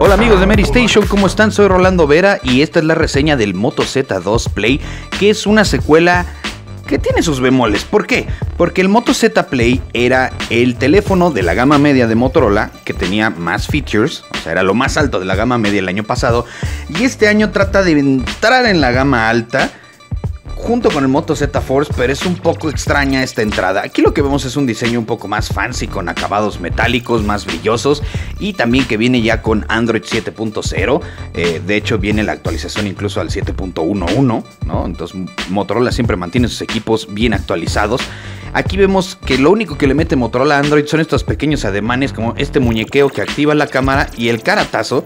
Hola amigos de Mary Station, ¿cómo están? Soy Rolando Vera y esta es la reseña del Moto Z2 Play, que es una secuela que tiene sus bemoles. ¿Por qué? Porque el Moto Z Play era el teléfono de la gama media de Motorola que tenía más features, o sea, era lo más alto de la gama media el año pasado, y este año trata de entrar en la gama alta junto con el Moto Z Force, pero es un poco extraña esta entrada. Aquí lo que vemos es un diseño un poco más fancy, con acabados metálicos, más brillosos, y también que viene ya con Android 7.0. Eh, de hecho, viene la actualización incluso al 7.11, ¿no? Entonces, Motorola siempre mantiene sus equipos bien actualizados. Aquí vemos que lo único que le mete Motorola a Android son estos pequeños ademanes, como este muñequeo que activa la cámara y el caratazo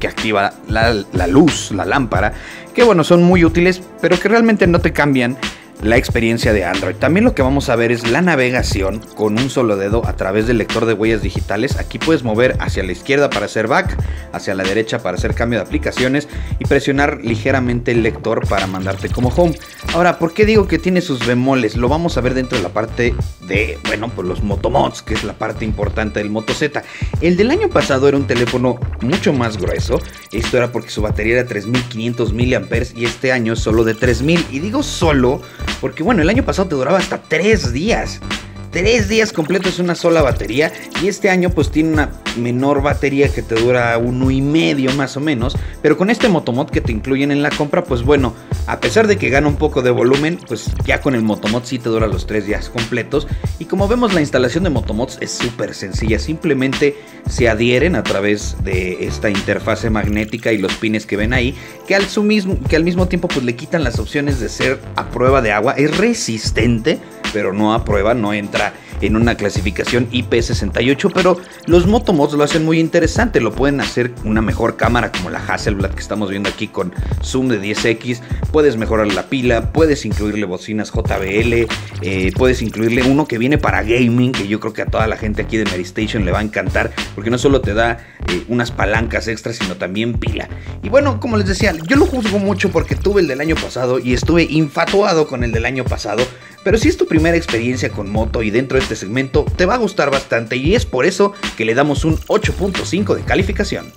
que activa la, la luz, la lámpara que bueno, son muy útiles, pero que realmente no te cambian la experiencia de Android. También lo que vamos a ver es la navegación con un solo dedo a través del lector de huellas digitales. Aquí puedes mover hacia la izquierda para hacer back, hacia la derecha para hacer cambio de aplicaciones y presionar ligeramente el lector para mandarte como home. Ahora, ¿por qué digo que tiene sus bemoles? Lo vamos a ver dentro de la parte de, bueno, pues los motomods, que es la parte importante del Moto Z. El del año pasado era un teléfono mucho más grueso. Esto era porque su batería era 3500 mAh y este año es solo de 3000. Y digo solo porque bueno, el año pasado te duraba hasta 3 días. Tres días completos una sola batería y este año pues tiene una menor batería que te dura uno y medio más o menos pero con este motomod que te incluyen en la compra pues bueno a pesar de que gana un poco de volumen pues ya con el motomod sí te dura los tres días completos y como vemos la instalación de motomods es súper sencilla simplemente se adhieren a través de esta interfase magnética y los pines que ven ahí que al, mismo, que al mismo tiempo pues le quitan las opciones de ser a prueba de agua es resistente pero no aprueba, no entra en una clasificación IP68, pero los motomods lo hacen muy interesante, lo pueden hacer una mejor cámara como la Hasselblad que estamos viendo aquí con zoom de 10x, puedes mejorar la pila, puedes incluirle bocinas JBL, eh, puedes incluirle uno que viene para gaming, que yo creo que a toda la gente aquí de Medistation le va a encantar, porque no solo te da eh, unas palancas extras, sino también pila. Y bueno, como les decía, yo lo juzgo mucho porque tuve el del año pasado y estuve infatuado con el del año pasado, pero si es tu primera experiencia con moto y dentro de este segmento te va a gustar bastante y es por eso que le damos un 8.5 de calificación.